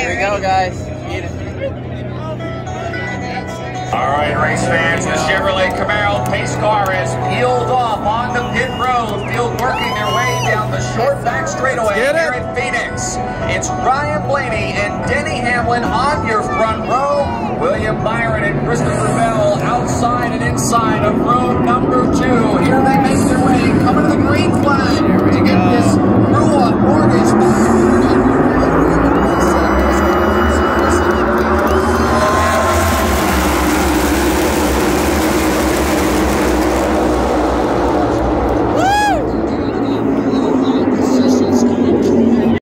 Here we go, guys. All right, race fans, the Chevrolet Camaro pace car has peeled off on the pit road. Field working their way down the short back straightaway here at Phoenix. It's Ryan Blaney and Denny Hamlin on your front row. William Byron and Christopher Bell outside and inside of row number two.